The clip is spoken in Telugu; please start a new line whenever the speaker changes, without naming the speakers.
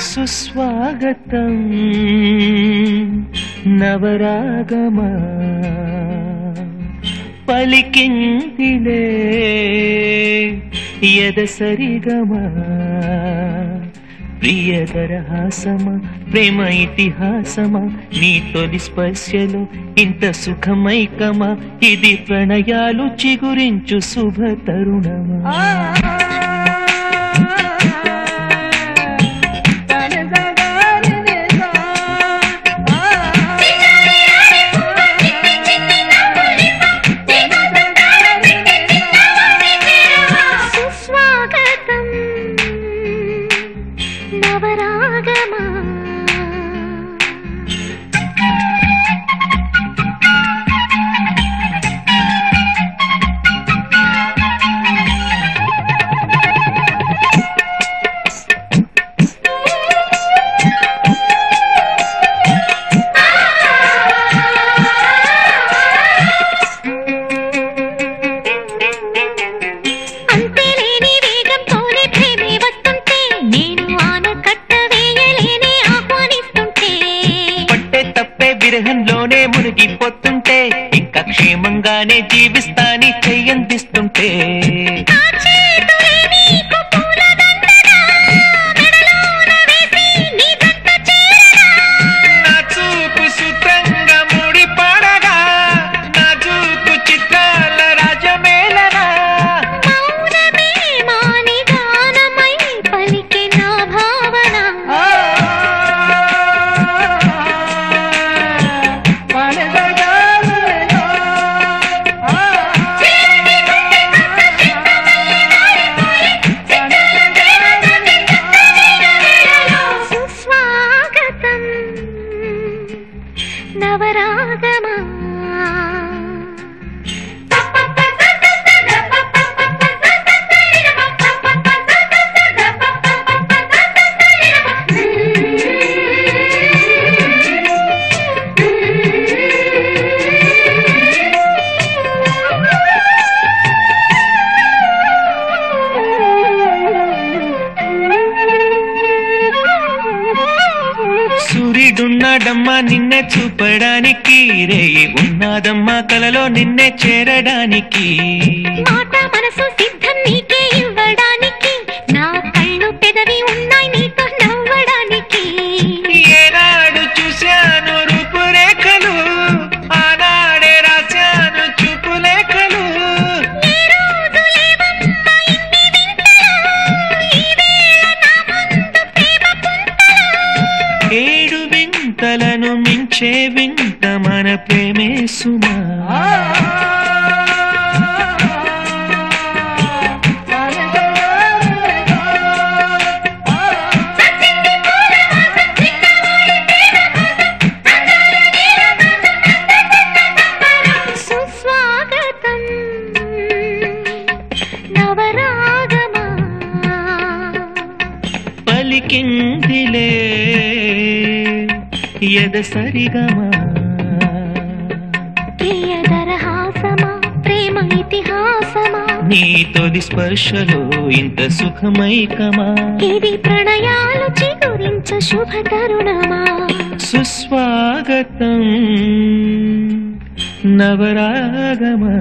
సుస్వాగతం నవరాగమా పలికిందిలే ఎదసరిగమా ప్రియదరహాసమ ప్రేమ ఇతిహాసమా నీ తొలి స్పర్శలో ఇంత సుఖమైకమా? ఇది ప్రణయాలు చిగురించు శుభ తరుణమా విరహంలోనే మునిగిపోతుంటే ఇంకా క్షేమంగానే జీవిస్తాని చెయ్యందిస్తుంటే. సూర్యుడున్నాడమ్మా నిన్నే చూపడానికి రేయి. ఉన్నాదమ్మా కలలో నిన్నే చేరడానికి.
మాట మనసు సిద్ధం నీకే ఇవ్వడానికి
మించే వింత మన ప్రేమే సుమా.
సుస్వాగతం నవరాగమా
పలికిందిలే ఎదసరిగమా
ప్రియదరహాసమా ప్రేమ ఇతిహాసమా?
నీ తొలి స్పర్శలో ఇంత సుఖమైకమా?
ఇది ప్రణయాలు చిగురించు శుభ తరుణమా
సుస్వాగతం నవరాగమా?